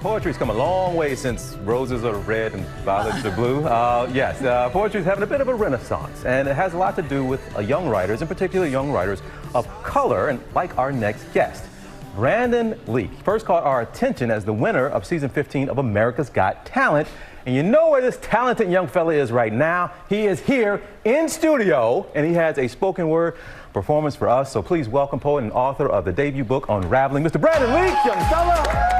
Poetry's come a long way since roses are red and violets are blue. Uh, yes, uh, poetry's having a bit of a renaissance, and it has a lot to do with uh, young writers, in particular young writers of color, and like our next guest. Brandon Leake first caught our attention as the winner of season 15 of America's Got Talent. And you know where this talented young fella is right now. He is here in studio, and he has a spoken word performance for us. So please welcome poet and author of the debut book, Unraveling, Mr. Brandon Leake, young fella.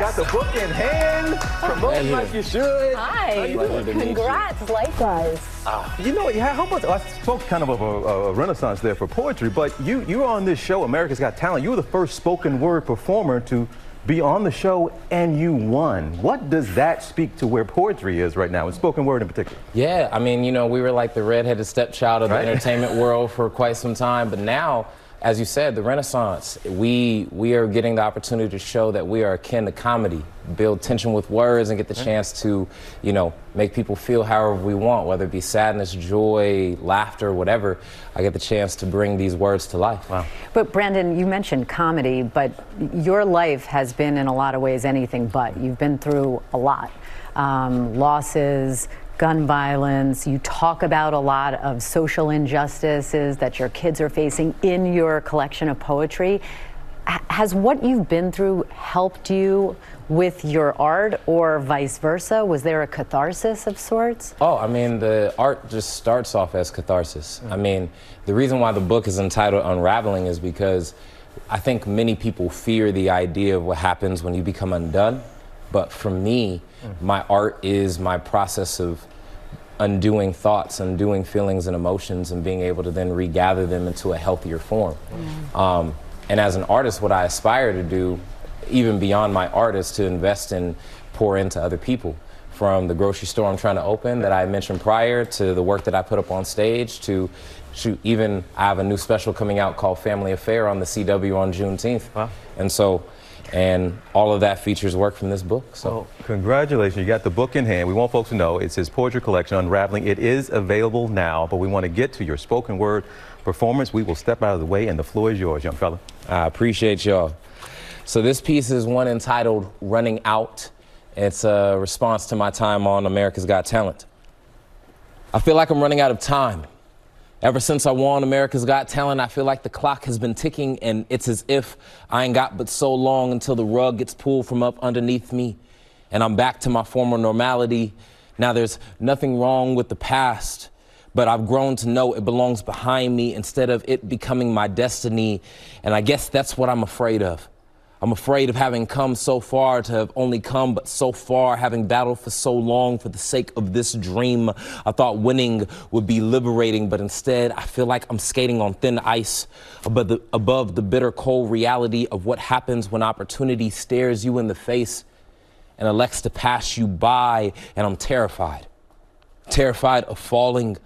Got the book in hand, promoting like you should. Hi. Congrats, likewise. Uh, you know, yeah, how much I spoke kind of of a, a, renaissance there for poetry, but you you were on this show, America's Got Talent. You were the first spoken word performer to be on the show and you won. What does that speak to where poetry is right now, and spoken word in particular? Yeah, I mean, you know, we were like the redheaded stepchild of right? the entertainment world for quite some time, but now as you said, the Renaissance, we, we are getting the opportunity to show that we are akin to comedy, build tension with words and get the chance to, you know, make people feel however we want, whether it be sadness, joy, laughter, whatever. I get the chance to bring these words to life. Wow. But Brandon, you mentioned comedy, but your life has been in a lot of ways anything but. You've been through a lot. Um, losses, gun violence. You talk about a lot of social injustices that your kids are facing in your collection of poetry. Has what you've been through helped you with your art or vice versa? Was there a catharsis of sorts? Oh, I mean, the art just starts off as catharsis. I mean, the reason why the book is entitled Unraveling is because I think many people fear the idea of what happens when you become undone. But for me, mm-hmm. my art is my process of undoing thoughts, undoing feelings and emotions, and being able to then regather them into a healthier form. Mm. Um, and as an artist, what I aspire to do, even beyond my art, is to invest and pour into other people. From the grocery store I'm trying to open that I mentioned prior, to the work that I put up on stage, to shoot, even I have a new special coming out called Family Affair on the CW on Juneteenth. Wow. And so and all of that features work from this book. So, well, congratulations! You got the book in hand. We want folks to know it's his poetry collection, Unraveling. It is available now, but we want to get to your spoken word performance. We will step out of the way, and the floor is yours, young fella. I appreciate y'all. So this piece is one entitled "Running Out." It's a response to my time on America's Got Talent. I feel like I'm running out of time. Ever since I won America's Got Talent, I feel like the clock has been ticking, and it's as if I ain't got but so long until the rug gets pulled from up underneath me, and I'm back to my former normality. Now, there's nothing wrong with the past, but I've grown to know it belongs behind me instead of it becoming my destiny, and I guess that's what I'm afraid of. I'm afraid of having come so far to have only come but so far, having battled for so long for the sake of this dream. I thought winning would be liberating, but instead I feel like I'm skating on thin ice above the, above the bitter cold reality of what happens when opportunity stares you in the face and elects to pass you by, and I'm terrified. Terrified of falling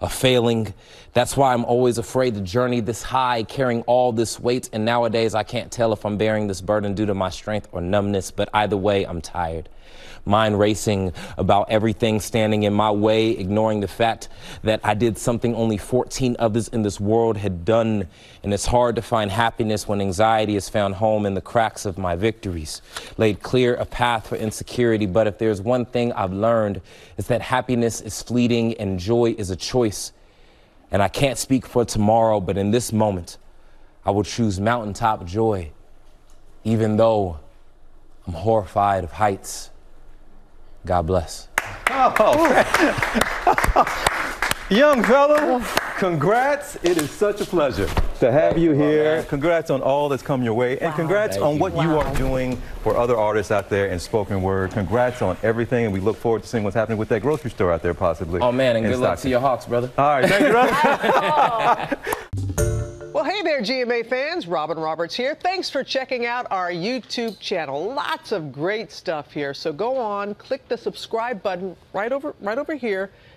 a failing. That's why I'm always afraid to journey this high, carrying all this weight. And nowadays, I can't tell if I'm bearing this burden due to my strength or numbness, but either way, I'm tired. Mind racing about everything standing in my way, ignoring the fact that I did something only 14 others in this world had done. And it's hard to find happiness when anxiety is found home in the cracks of my victories. Laid clear a path for insecurity, but if there's one thing I've learned, it's that happiness is fleeting and joy is a choice. And I can't speak for tomorrow, but in this moment, I will choose mountaintop joy, even though I'm horrified of heights. God bless. Oh. Young fella, congrats. It is such a pleasure to have you here. Congrats on all that's come your way. And congrats on what you are doing for other artists out there in spoken word. Congrats on everything. And we look forward to seeing what's happening with that grocery store out there, possibly. Oh, man. And good luck to your Hawks, brother. All right. Thank you, brother. Well, hey there, GMA fans. Robin Roberts here. Thanks for checking out our YouTube channel. Lots of great stuff here. So go on, click the subscribe button right over, right over here